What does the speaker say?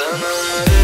sana